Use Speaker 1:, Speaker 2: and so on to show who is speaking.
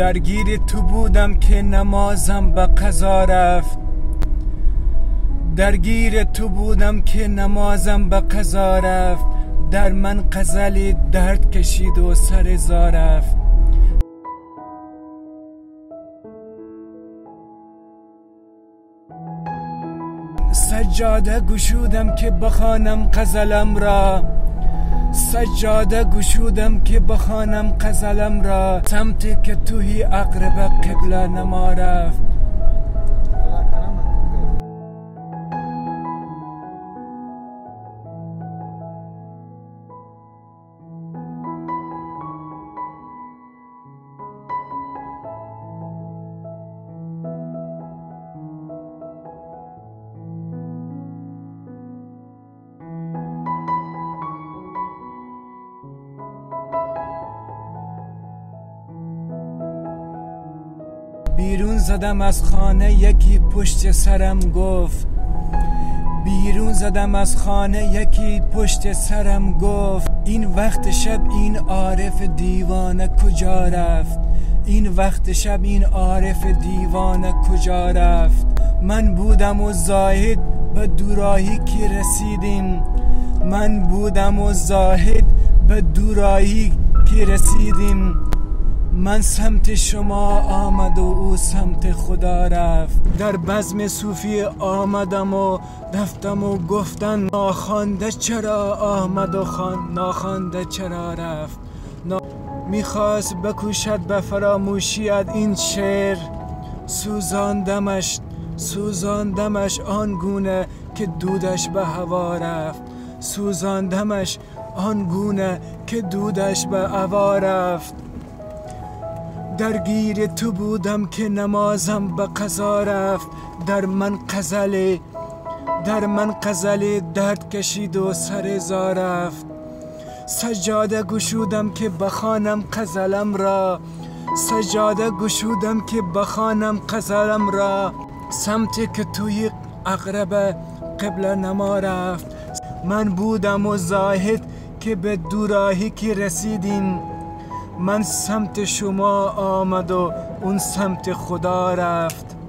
Speaker 1: درگیر تو بودم که نمازم به قضا رفت. درگیر تو بودم که نمازم به قضا رفت. در من قزلی درد کشید و سر رفت. سجاده گشودم که بخوانم قزلم را. سجاده گشودم که بخوانم قزلم را. سمتی که توهی اقرب قبله نما رفت. بیرون زدم از خانه یکی پشت سرم گفت. بیرون زدم از خانه یکی پشت سرم گفت. این وقت شب این عارف دیوانه کجا رفت؟ این وقت شب این عارف دیوانه کجا رفت؟ من بودم و زاهد به دوراهی که رسیدیم؟ من بودم و زاهد به دوراهی که رسیدیم؟ من سمت شما آمد و او سمت خدا رفت. در بزم صوفی آمدم و رفتم و گفتن ناخوانده چرا آمد و خان ناخوانده چرا رفت؟ نا... می‌خواست بکوشد به فراموشیت این شعر. سوزاندمش سوزاندمش آنگونه که دودش به هوا رفت. سوزاندمش آنگونه که دودش به هوا رفت. درگیر تو بودم که نمازم به قضا رفت. در من قزل در من قزل درد کشید و سر زا رفت. سجاده گشودم که بخانم قزلم را. سجاده گشودم که بخانم قزلم را. سمتی که توی اقرب قبل نما رفت. من بودم و زاهد که به دوراهی که رسیدیم. من سمت شما آمد و اون سمت خدا رفت.